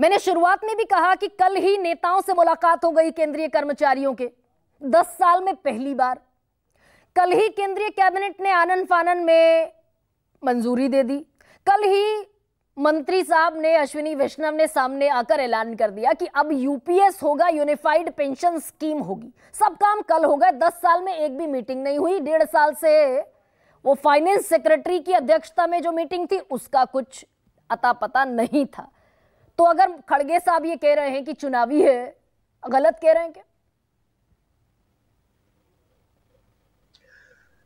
मैंने शुरुआत में भी कहा कि कल ही नेताओं से मुलाकात हो गई केंद्रीय कर्मचारियों के। दस साल में पहली बार। कल ही केंद्रीय कैबिनेट ने आनंद फानन में मंजूरी दे दी। कल ही मंत्री साहब ने अश्विनी वैष्णव ने सामने आकर ऐलान कर दिया कि अब यूपीएस होगा, यूनिफाइड पेंशन स्कीम होगी। सब काम कल हो गए, दस साल में एक भी मीटिंग नहीं हुई। डेढ़ साल से वो फाइनेंस सेक्रेटरी की अध्यक्षता में जो मीटिंग थी, उसका कुछ अता पता नहीं था। तो अगर खड़गे साहब ये कह रहे हैं कि चुनावी है गलत कह रहे हैं क्या?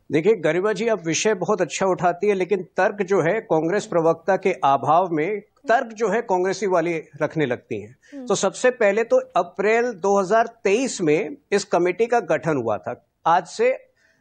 देखिए गरिमा जी अब विषय बहुत अच्छा उठाती है लेकिन तर्क जो है कांग्रेस प्रवक्ता के अभाव में तर्क जो है कांग्रेसी वाली रखने लगती हैं। तो सबसे पहले तो अप्रैल 2023 में इस कमेटी का गठन हुआ था। आज से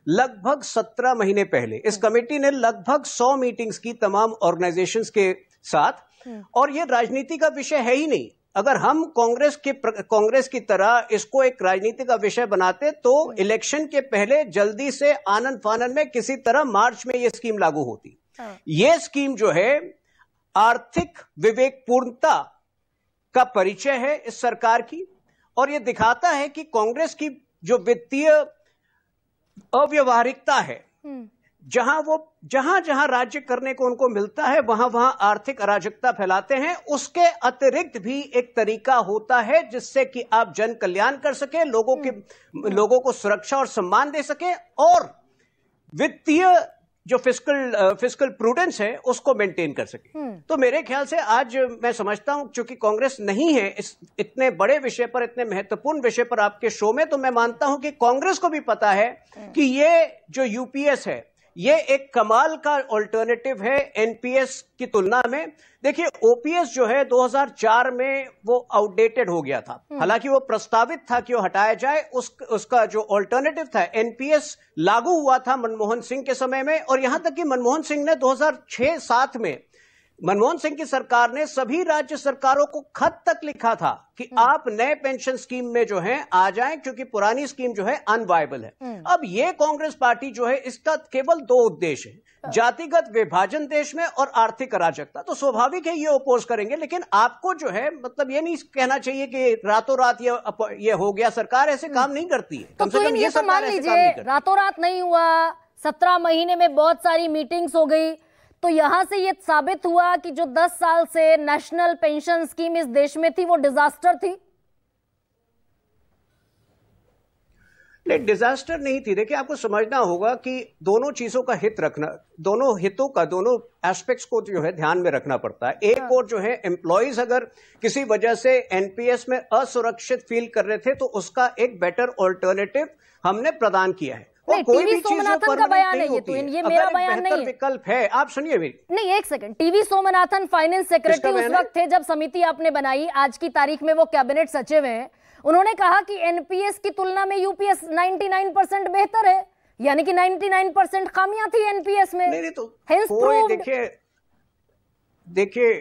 लगभग 17 महीने पहले इस कमेटी ने लगभग 100 मीटिंग्स की तमाम ऑर्गेनाइजेशंस के साथ। और ये राजनीति का विषय है ही नहीं। अगर हम कांग्रेस के कांग्रेस की तरह इसको एक राजनीति का विषय बनाते तो इलेक्शन के पहले जल्दी से आनंद फानंद में किसी तरह मार्च में ये स्कीम लागू होती। हाँ। ये स्कीम जो है आर्थिक विवेकपूर्णता का परिचय है इस सरकार की। और ये दिखाता है कि कांग्रेस की जो वित्तीय अव्यवहारिकता है हम्म, जहाँ वो जहाँ जहाँ राज्य करने को उनको मिलता है वहाँ वहाँ आर्थिक अराजकता फैलाते हैं। उसके अतिरिक्त भी एक तरीका होता है जिससे कि आप जन कल्याण कर सके लोगों के लोगों को सुरक्षा और सम्मान दे सके और वित्तीय जो फ़िज़िकल फ़िज़िकल प्रूडेंस है उसको मेंटेन कर सके। हम्म। तो मेरे ख्याल से आज मैं समझता हूँ चूँकि कांग्रेस नहीं है इस इतने बड़े विषय पर इतने महत्वपूर्ण विषय पर आपके शो में तो मैं मानता हूँ कि कांग्रेस को भी पता है कि ये जो यूपीएस है ये एक कमाल का ऑल्टरनेटिव है एनपीएस की तुलना में। देखिए ओपीएस जो है 2004 में वो आउटडेटेड हो गया था। हालाँकि वो प्रस्तावित था कि वो हटाया जाए उस उसका जो ऑल्टरनेटिव था एनपीएस लागू हुआ था मनमोहन सिंह के समय में। और यहाँ तक कि मनमोहन सिंह ने 2006-7 में मनमोहन सिंह की सरकार ने सभी राज्य सरकारों को खत तक लिखा था कि आप नए पेंशन स्कीम में जो है आ जाएँ क्योंकि पुरानी स्कीम जो है अनवायबल है। अब ये कांग्रेस पार्टी जो है इसका केवल दो उद्देश्य है। जातिगत विभाजन देश में और आर्थिक अराजकता। तो स्वाभाविक है ये ओपोज करेंगे लेकिन आपको जो है मतलब ये नहीं कहना चाहिए कि रातों रात ये ये हो गया सरकार ऐसे काम नहीं करती है। तो कम से कम ये तो सरकार रातों रात नहीं हुआ सत्रह महीने में बहुत सारी मीटिंग्स हो गई तो यहाँ से ये साबित हुआ कि जो दस साल से नेशनल पेंशन स्कीम इस देश में थी वो डिजास्टर थी। नहीं डिजास्टर नहीं थी। देखिए आपको समझना होगा कि दोनों चीज़ों का हित रखना दोनों हितों का दोनों एस्पेक्ट्स को जो है ध्यान में रखना पड़ता है। एक और जो है एम्प्लॉयज़ अगर किसी वजह से एनपीएस में असुरक्षित फील कर रहे थे तो उसका एक बेटर ऑल्टरनेटिव हमने प्रदान किया है। और कोई टीवी भी सोमनाथन का बयान नहीं है ये तो, ये मेरा बयान नहीं है। विकल्प है आप सुनिए मेरी। नहीं एक second T V Somanathan finance secretary उस वक्त थे जब समिति आपने बनाई आज की तारीख में वो कैबिनेट सचिव हैं। उन्होंने कहा कि एनपीएस की तुलना में यूपीएस 99 परसेंट बेहतर है यानी कि 99 परसेंट खामियाँ थी एनपीएस में। नहीं नहीं तो देखिए देखिए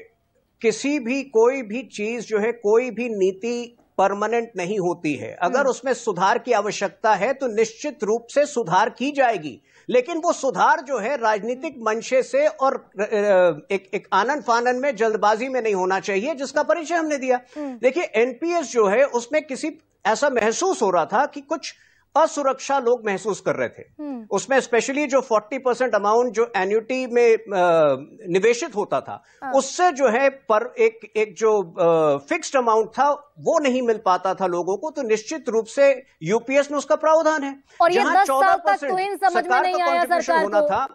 किसी भी कोई भी चीज़ जो है कोई भी नीति परमानेंट नहीं होती है। अगर उसमें सुधार की आवश्यकता है तो निश्चित रूप से सुधार की जाएगी। लेकिन वो सुधार जो है राजनीतिक मंशे से और एक एक आनंद फानन में जल्दबाजी में नहीं होना चाहिए जिसका परिचय हमने दिया। देखिए एनपीएस जो है उसमें किसी ऐसा महसूस हो रहा था कि कुछ असुरक्षा लोग महसूस कर रहे थे। उसमें स्पेशली जो 40 परसेंट अमाउंट जो एन्यूटी में निवेशित होता था उससे जो है पर एक एक जो फिक्स्ड अमाउंट था वो नहीं मिल पाता था लोगों को तो निश्चित रूप से यूपीएस में उसका प्रावधान है। और ये जहाँ 10 साल तक तो इन समझ में नहीं आया सरकार सरकार होना था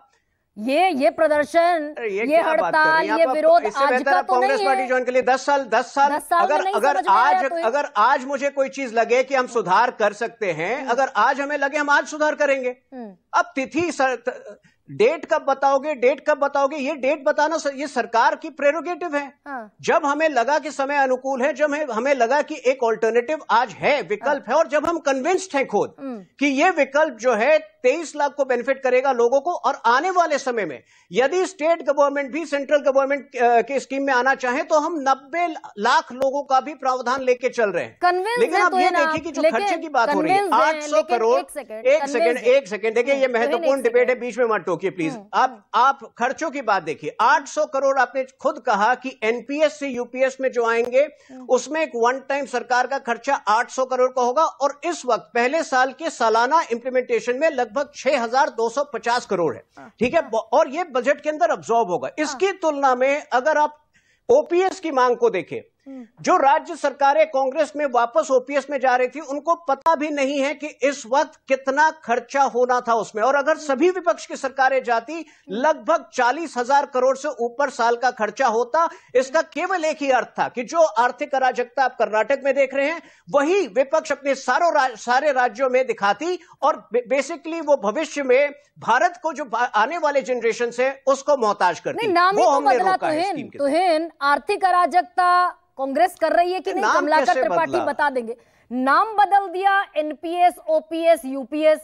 ये ये प्रदर्शन ये, ये, हड़ताल ये विरोध आज का तो कांग्रेस पार्टी ज्वाइन के लिए दस साल दस साल दस साल अगर नहीं अगर आया आज तो अगर आज मुझे कोई चीज़ लगे कि हम सुधार कर सकते हैं अगर आज हमें लगे हम आज सुधार करेंगे। हम्म। अब तिथि त- डेट कब बताओगे डेट कब बताओगे ये डेट बताना ये सरकार की प्रेरोगेटिव है। हाँ। जब हमें लगा कि समय अनुकूल है जब हमें लगा कि एक ऑल्टरनेटिव आज है विकल्प हाँ। है और जब हम कन्विंस्ड हैं खुद कि ये विकल्प जो है तेईस लाख को बेनिफिट करेगा लोगों को और आने वाले समय में यदि स्टेट गवर्नमेंट भी सेंट्रल गवर्नमेंट के स्कीम में आना चाहे तो हम नब्बे लाख लोगों का भी प्रावधान लेके चल रहे हैं। लेकिन आप ये देखिए कि जो खर्चे की बात हो रही है आठ सौ करोड़ एक सेकेंड एक सेकंड देखिए ये हम्म, महत्वपूर्ण डिबेट है बीच में मत टोकिए प्लीज़ आप आप खर्चों की बात देखिए। 800 करोड़ आपने खुद कहा कि एनपीएस से यूपीएस में जो आएँगे उसमें एक वन टाइम सरकार का खर्चा 800 करोड़ का होगा और इस वक्त पहले साल के सालाना इंप्लीमेंटेशन में लगभग 6250 करोड़ है। ठीक है? और ये बजट के अंदर अब्जॉर्ब होगा। इसकी तुलना में अगर आप ओपीएस की मांग को देखें जो राज्य सरकारें कांग्रेस में वापस ओपीएस में जा रही थी उनको पता भी नहीं है कि इस वक्त कितना खर्चा होना था उसमें। और अगर सभी विपक्ष की सरकारें जाती लगभग चालीस हज़ार करोड़ से ऊपर साल का खर्चा होता। इसका केवल एक ही अर्थ था कि जो आर्थिक अराजकता आप कर्नाटक में देख रहे हैं वही विपक्ष अपने सारों राज, सारे राज्यों में दिखाती और बे, बेसिकली वो भविष्य में भारत को जो आने वाले जनरेशन से उसको मोहताज करती। वो हमने रोका है आर्थिक अराजकता कांग्रेस कर रही है कि नहीं? कमलाकर त्रिपाठी बता देंगे। नाम बदल दिया एनपीएस ओपीएस यूपीएस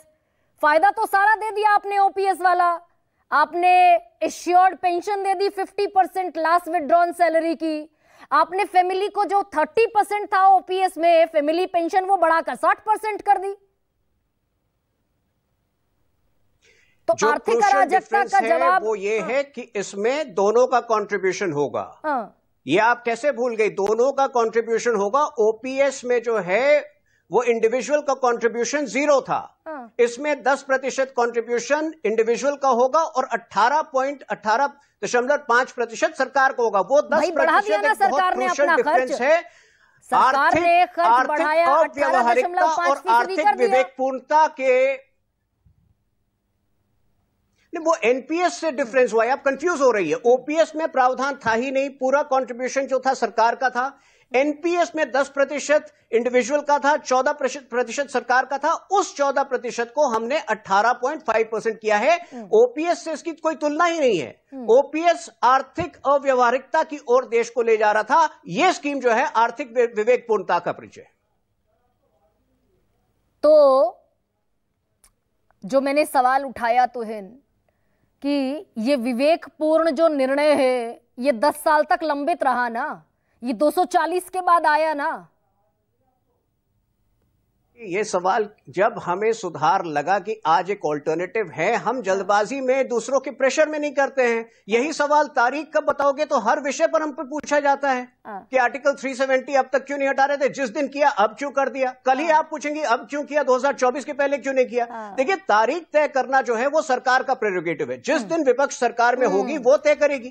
फ़ायदा तो सारा दे दिया आपने ओपीएस वाला। आपने एश्योर्ड पेंशन दे दी 50 परसेंट लास्ट विड्रॉन सैलरी की। आपने फैमिली को जो 30 परसेंट था ओपीएस में फैमिली पेंशन वो बढ़ाकर 60 परसेंट कर दी। तो आर्थिक अराजकता का जवाब वो ये है। कि इसमें दोनों का कंट्रीब्यूशन होगा। हाँ। ये आप कैसे भूल गई? दोनों का कंट्रीब्यूशन होगा। ओपीएस में जो है वो इंडिविजुअल का कंट्रीब्यूशन ज़ीरो था। हाँ। इसमें 10 प्रतिशत कॉन्ट्रीब्यूशन इंडिविजुअल का होगा और 18 पॉइंट अठारह दशमलव पाँच प्रतिशत सरकार का होगा। वो 10 भाई बढ़ा दिया प्रतिशत एक बहुत खर्च। है। सरकार आर्थिक- ने खर्च आर्थिक अव्यवहारिकता और आर्थिक विवेकपूर्णता के नहीं वो एनपीएस से डिफरेंस हुआ है। आप कंफ्यूज हो रही है। ओपीएस में प्रावधान था ही नहीं। पूरा कंट्रीब्यूशन जो था सरकार का था। एनपीएस में 10 प्रतिशत इंडिविजुअल का था 14 प्रतिशत सरकार का था। उस 14 प्रतिशत को हमने 18.5 परसेंट किया है। ओपीएस से इसकी कोई तुलना ही नहीं है। ओपीएस आर्थिक अव्यवहारिकता की ओर देश को ले जा रहा था। यह स्कीम जो है आर्थिक विवेकपूर्णता का परिचय। तो जो मैंने सवाल उठाया तो है कि ये विवेकपूर्ण जो निर्णय है, ये 10 साल तक लंबित रहा ना, ये 240 के बाद आया ना ये सवाल जब हमें सुधार लगा कि आज एक ऑल्टरनेटिव है हम जल्दबाजी में दूसरों के प्रेशर में नहीं करते हैं। यही सवाल तारीख कब बताओगे तो हर विषय पर हम पे पूछा जाता है हाँ। कि आर्टिकल 370 अब तक क्यों नहीं हटा रहे थे? जिस दिन किया अब क्यों कर दिया? कल ही आप पूछेंगे अब क्यों किया? 2024 के पहले क्यों नहीं किया? हाँ। देखिए तारीख तय करना जो है वो सरकार का प्रेरोगेटिव है। जिस दिन विपक्ष सरकार में होगी वो तय करेगी।